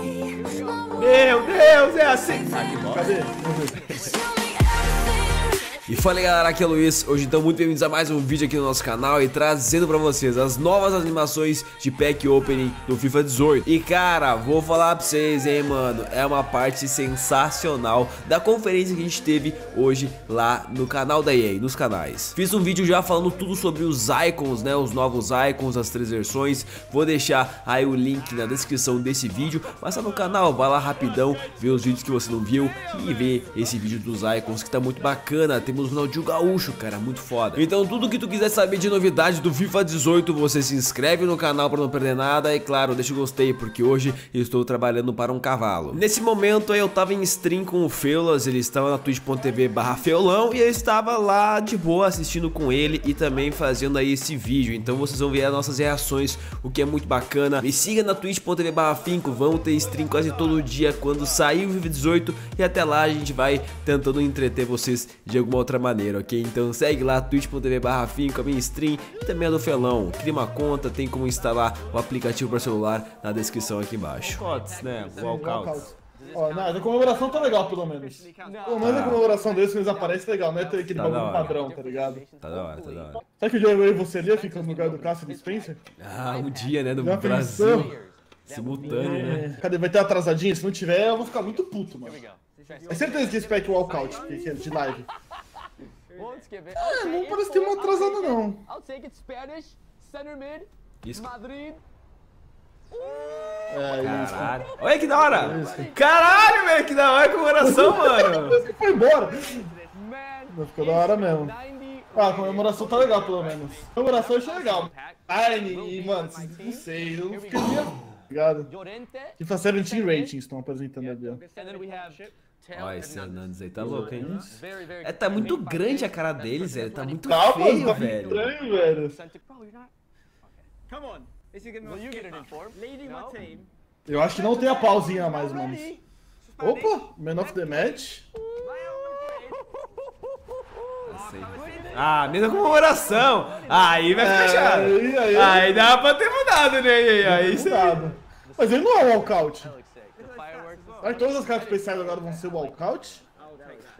Meu Deus, é assim. Bosta. Cadê? E fala galera, aqui é o Luiz, hoje então muito bem-vindos a mais um vídeo aqui no nosso canal e trazendo pra vocês as novas animações de Pack Opening do FIFA 18 E cara, vou falar pra vocês hein mano, é uma parte sensacional da conferência que a gente teve hoje lá no canal da EA, nos canais. Fiz um vídeo já falando tudo sobre os icons, né, os novos icons, as três versões. Vou deixar aí o link na descrição desse vídeo, passa no canal, vai lá rapidão, ver os vídeos que você não viu e ver esse vídeo dos icons que tá muito bacana, tem temos Ronaldinho Gaúcho, cara, muito foda. Então tudo que tu quiser saber de novidade do FIFA 18, você se inscreve no canal para não perder nada e claro, deixa o gostei, porque hoje estou trabalhando para um cavalo. Nesse momento eu tava em stream com o Feulas, ele estava na twitch.tv barra Feulão e eu estava lá de boa assistindo com ele e também fazendo aí esse vídeo, então vocês vão ver as nossas reações, o que é muito bacana. Me siga na twitch.tv barra Finco, vamos ter stream quase todo dia quando sair o FIFA 18 e até lá a gente vai tentando entreter vocês de alguma outra maneira, ok? Então segue lá twitch.tv barra com a minha stream e também a do Felão. Cria uma conta, tem como instalar o aplicativo para celular na descrição aqui embaixo. Walkouts, né? Walkouts. Ó, a comemoração tá legal, pelo menos. Pelo menos a tá. comemoração deles, que eles aparecem, legal, não é ter aquele tá bagulho padrão, tá ligado? Tá da hora, tá da hora. Sabe que o e você ali fica no lugar do Cássio e Spencer? Ah, um dia, né, no Já Brasil. Pensou? Simultâneo, né? Cadê? Vai ter atrasadinha? Se não tiver, eu vou ficar muito puto, mano. É certeza que esse pack walkout, que é de live. É, não parece ter uma atrasada não. Isso. Madrid. É, Caralho. Olha que da hora! Caralho, velho, que da hora a comemoração, mano! Você foi embora! Não, ficou da hora mesmo. Ah, a comemoração tá legal, pelo menos. A comemoração achei legal. Tiny e, mano, não sei, eu não fiquei. Obrigado. FIFA 17 Ratings estão apresentando ali, ó. Olha, esse Hernandes aí tá louco, hein? É, tá muito grande a cara deles, velho. Tá muito tá, feio, tá velho. Estranho, velho. Eu acho que não tem a pausinha a mais, mano. Opa, Man of the Match. Ah, mesma comemoração. Aí vai ficar é, chato. Aí, aí, aí dá pra ter mudado, né? Aí, aí, aí Mas ele não é um walkout. Mas todas as cartas especiais agora vão ser walkout?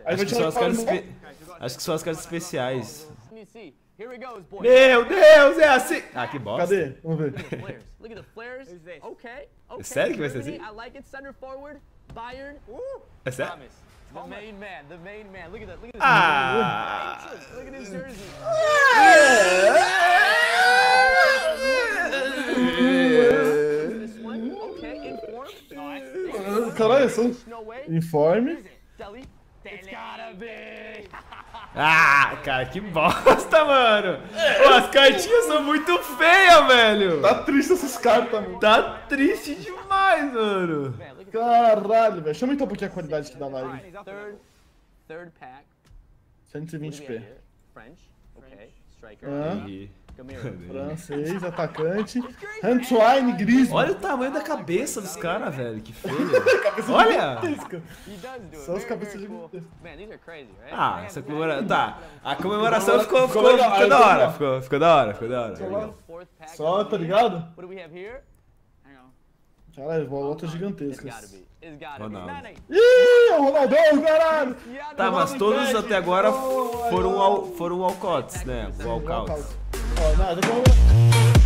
Acho que, são as cartas espe... Acho que são as cartas especiais. Meu Deus, é assim! Ah, que bosta. Cadê? Vamos ver. É sério que vai ser assim? É sério? The main man, the main man. Look at that. Look at this. Ah. Look at his jersey. Caralho, são informe. Ah, cara, que bosta, mano. Pô, as cartinhas são muito feias, velho. Tá triste essas cartas, mano. Tá triste demais, mano. Caralho, velho. Chama então um pouquinho a qualidade aqui da live. Third pack. 120p. French, ok. Striker. Ah. Francês, atacante. Antoine Griezmann. Olha o tamanho da cabeça dos caras, velho. Que feio. Olha! Só as cabeças gigantescas. Ah, essa comemoração. Tá. A comemoração ficou, ficou, ficou, ficou da hora. Ficou, ficou da hora, ficou da hora. Só, tá ligado? Caralho, voltas gigantescas. Ronaldo. Ih, é o Ronaldão, caralho! Tá, mas todos até agora foram, foram walkouts, né? Walkouts. Oh, no, the goal.